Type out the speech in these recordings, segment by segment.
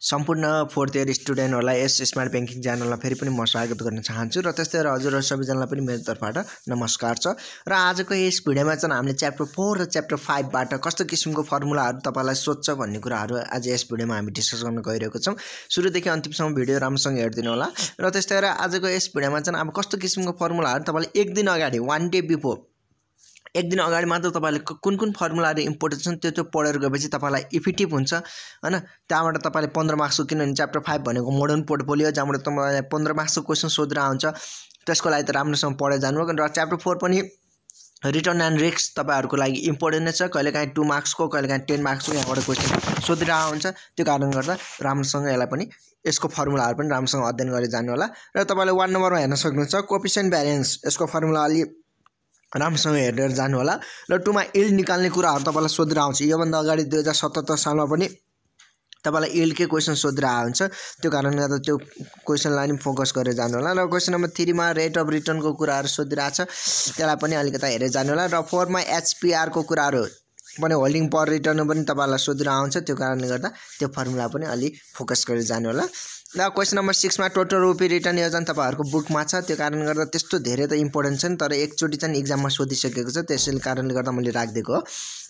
सम्पूर्ण fourth year स्टुडेन्टहरूलाई यस स्मार्ट ब्याङ्किङ च्यानलमा फेरि पनि म स्वागत गर्न चाहन्छु र त्यस्तै गरेर हजुरहरू सबैजनालाई पनि मेरो तर्फबाट नमस्कार छ। र आजको यस भिडियोमा चाहिँ हामीले च्याप्टर फोर र च्याप्टर फाइभबाट कस्तो किसिमको फर्मुलाहरू तपाईँलाई सोध्छ भन्ने कुराहरू आज यस भिडियोमा हामी डिस्कस गर्न गइरहेको छौँ। सुरुदेखि अन्तिमसम्म भिडियो राम्रोसँग हेरिदिनु होला। र त्यस्तै गरेर आजको यस भिडियोमा चाहिँ अब कस्तो किसिमको फर्मुलाहरू तपाईँले एक दिन अगाडि वान डे बिफोर एक दिन अगाडि मात्र तपाईँले कुन कुन फर्मुलाहरू इम्पोर्टेन्ट छन् त्यो त्यो पढेर गएपछि तपाईँलाई इफेक्टिभ हुन्छ होइन? त्यहाँबाट तपाईँले पन्ध्र मार्क्सको किनभने च्याप्टर फाइभ भनेको मोडर्न पोर्टफोलियो जहाँबाट तपाईँलाई पन्ध्र मार्क्सको क्वेसन सोधेर आउँछ त्यसको लागि त राम्रोसँग पढेर जानु र च्याप्टर फोर पनि रिटर्न एन्ड रिक्स तपाईँहरूको लागि इम्पोर्टेन्ट नै छ। कहिलेकाहीँ टु मार्क्सको कहिलेकाहीँ टेन मार्क्सको यहाँबाट क्वेसन सोधेर हुन्छ त्यो कारणले गर्दा राम्रोसँग यसलाई पनि यसको फर्मुलाहरू पनि राम्रोसँग अध्ययन गरेर जानु होला र तपाईँले वान नम्बरमा हेर्न सक्नुहुन्छ कोपिसन ब्यालेन्स यसको फर्मुला अलि राम्रोसँग हेरेर जानु होला। र टुमा इल्ड निकाल्ने कुराहरू तपाईँलाई सोधेर आउँछ। योभन्दा अगाडि दुई हजार सतहत्तर सालमा पनि तपाईँलाई इल्डकै क्वेसन सोधेर आएको हुन्छ त्यो कारणले गर्दा त्यो क्वेसनलाई पनि फोकस गरेर जानु होला। र क्वेसन नम्बर थ्रीमा रेट अफ रिटर्नको कुराहरू सोधिरहेको छ। त्यसलाई पनि अलिकति हेरेर जानु होला। र फोरमा एचपिआरको कुराहरू पनि होल्डिङ पर रिटर्न पनि तपाईँलाई सोधेर आउँछ। त्यो कारणले गर्दा त्यो फर्मुला पनि अलिक फोकस गरेर जानु होला। र क्वेसन नम्बर सिक्समा टोटल रुपी रिटर्न योजना तपाईँहरूको बुकमा छ। त्यो कारणले गर्दा त्यस्तो धेरै त इम्पोर्टेन्ट छैन तर एकचोटि चाहिँ इक्जाममा सोधिसकेको छ। त्यसैले कारणले गर्दा मैले राखिदिएको हो।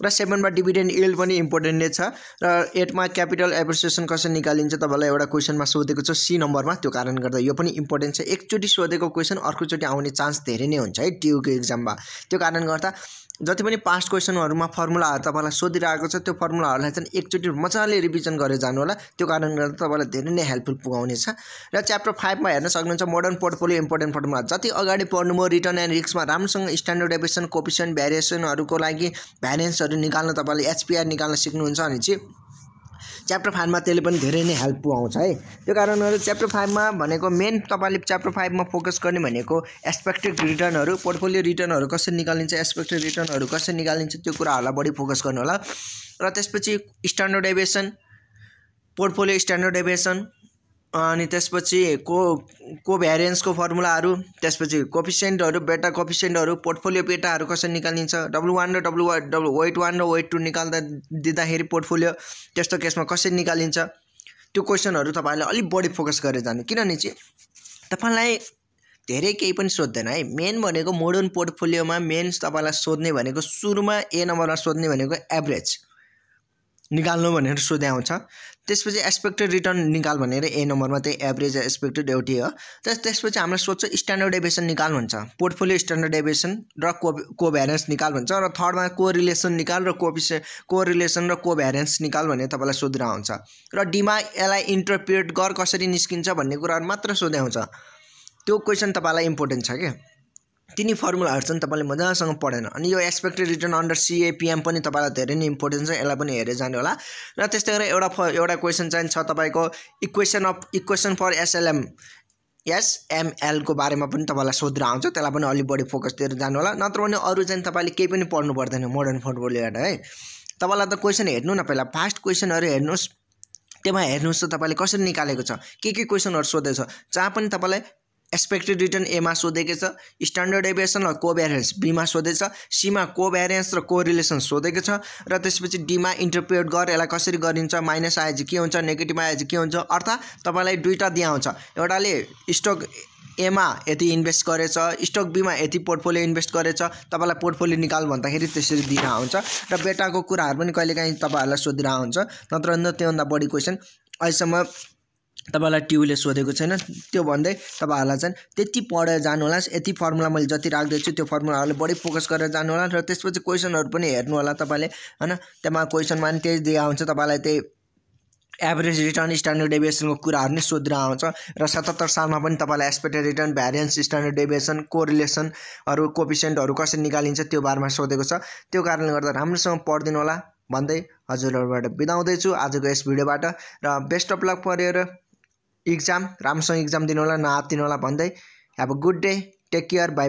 र सेभेनमा डिभिडेन्ड इल्ड पनि इम्पोर्टेन्ट नै छ। र एटमा क्यापिटल एप्रिसिएसन कसरी निकालिन्छ तपाईँलाई एउटा क्वेसनमा सोधेको छ। सी नम्बरमा। त्यो कारणले गर्दा यो पनि इम्पोर्टेन्ट छ। एकचोटि सोधेको क्वेसन अर्कोचोटि आउने चान्स धेरै नै हुन्छ है टियुको इक्जाममा त्यो कारणले गर्दा जति पनि पास्ट क्वेसनहरूमा फर्मुलाहरू तपाईँलाई सोधिरहेको छ त्यो फर्मुलाहरूलाई चाहिँ एकचोटि मजाले रिभिजन गरेर जानु होला त्यो कारणले गर्दा तपाईँलाई धेरै नै हेल्पफुल पुगाउनेछ र च्याप्टर फाइभमा हेर्न सक्नुहुन्छ मोडर्न पोर्टफोलियो इम्पोर्टेन्ट फर्मुला जति अगाडि पढ्नुभयो रिटर्न एन्ड रिक्समा राम्रोसँग स्ट्यान्डर्ड एभिएसन कोपिसन भ्यारिएसनहरूको लागि भ्यालेन्सहरू निकाल्न तपाईँले एचपिआर निकाल्न सिक्नुहुन्छ भने चाहिँ च्याप्टर फाइभमा त्यसले पनि धेरै नै हेल्प पुगाउँछ है। त्यो कारणहरू च्याप्टर फाइभमा भनेको मेन तपाईँले च्याप्टर फाइभमा फोकस गर्ने भनेको एक्सपेक्टेड रिटर्नहरू पोर्टफोलियो रिटर्नहरू कसरी निकालिन्छ एक्सपेक्टेड रिटर्नहरू कसरी निकालिन्छ त्यो कुराहरूलाई बढी फोकस गर्नु होला। र त्यसपछि standard deviation portfolio standard deviation अनि त्यसपछि को को भ्यारिएन्सको फर्मुलाहरू त्यसपछि कोफिसियन्टहरू बेटा कोफिसियन्टहरू पोर्टफोलियो बेटाहरू कसरी निकालिन्छ डब्लु वान र W one W weight one र वेट टू निकाल्दा दिँदाखेरि पोर्टफोलियो त्यस्तो केसमा कसरी निकालिन्छ? त्यो क्वेसनहरू तपाईँहरूले अलिक बढी फोकस गरेर जानु। किनभने चाहिँ तपाईँलाई धेरै केही पनि सोध्दैन है। मेन भनेको मोडर्न पोर्टफोलियोमा मेन तपाईँलाई सोध्ने भनेको सुरुमा ए नम्बरमा सोध्ने भनेको एभरेज निकाल्नु भनेर सोधे आउँछ त्यसपछि एक्सपेक्टेड रिटर्न निकाल भनेर ए नम्बरमा त्यही एभरेज एक्सपेक्टेड एउटै हो। त्यस त्यसपछि हामीलाई सोध्छ स्ट्यान्डर्ड एभिएसन निकाल भन्छ। पोर्टफोलियो स्ट्यान्डर्ड एभिएसन र को को भ्यारेन्स निकाल भन्छ र थर्डमा को रिलेसन निकाल र कोपिसे को रिलेसन र को भ्यारेन्स निकाल भनेर तपाईँलाई सोधेर आउँछ। र डिमा यसलाई इन्टरप्रिट गर कसरी निस्किन्छ भन्ने कुराहरू मात्र सोधे आउँछ त्यो क्वेसन तपाईँलाई इम्पोर्टेन्ट छ क्या तिनी फर्मुलाहरू चाहिँ तपाईँले मजासँग पढेन। अनि यो एक्सपेक्टेड रिटर्न अन्डर सिएपिएम पनि तपाईँलाई धेरै नै इम्पोर्टेन्ट छ यसलाई पनि हेरेर जाने होला। र त्यस्तै गरेर एउटा फ एउटा क्वेसन चाहिँ छ तपाईँको equation of equation for SLM एसएमएलको बारेमा पनि तपाईँलाई सोधेर आउँछ त्यसलाई पनि अलिक बढी फोकस दिएर जानु होला। नत्र भने अरू चाहिँ तपाईँले केही पनि पढ्नु पर्दैन मोडर्न फुटबलबाट है। तपाईँलाई त क्वेसन हेर्नु न पहिला। फास्ट क्वेसनहरू हेर्नुहोस्। त्यसमा हेर्नुहोस् त तपाईँले कसरी निकालेको छ के के क्वेसनहरू सोधेछ जहाँ पनि तपाईँलाई एक्सपेक्टेड रिटर्न एमा सोधेको छ। स्ट्यान्डर्ड एभिएसन र कोभ्यारेन्स बीमा सोधेछ। सीमा कोभ्यारेन्स र कोरिलेसन सोधेको छ र त्यसपछि डीमा इन्टरप्रिट गर यसलाई कसरी गरिन्छ? माइनस आएपछि के हुन्छ? नेगेटिभ आएपछि के हुन्छ? अर्थात् तपाईँलाई दुईवटा दिआउँछ एउटाले स्टक एमा यति इन्भेस्ट गरेछ स्टक बीमा यति पोर्टफोलियो इन्भेस्ट गरेछ तपाईँलाई पोर्टफोलियो निकाल भन्दाखेरि त्यसरी आउँछ र बेटाको कुराहरू पनि कहिलेकाहीँ तपाईँहरूलाई सोधेर आउँछ नत्र त्योभन्दा बढी क्वेसन अहिलेसम्म तपाईँलाई ट्युले सोधेको छैन त्यो भन्दै तपाईँहरूलाई चाहिँ त्यति पढेर जानु होला यति फर्मुला मैले जति राख्दैछु त्यो फर्मुलाहरूले बढी फोकस गरेर जानु होला र त्यसपछि क्वेसनहरू पनि हेर्नु होला तपाईँले होइन? त्यहाँ क्वेसनमा पनि त्यही दिएको हुन्छ तपाईँलाई त्यही एभरेज रिटर्न स्ट्यान्डर्ड डेभिएसनको कुराहरू नै सोधेर आउँछ र सतहत्तर सालमा पनि तपाईँलाई expected return variance standard deviation कोरिलेसनहरू कोपिसेन्टहरू कसरी निकालिन्छ त्यो बारेमा सोधेको छ। त्यो कारणले गर्दा राम्रोसँग पढिदिनु होला भन्दै हजुरहरूबाट बिदाउँदैछु आजको यस भिडियोबाट र best of luck for exam राम्रोसँग इक्जाम दिनु होला नआत्तिनु होला भन्दै have a good day take care bye bye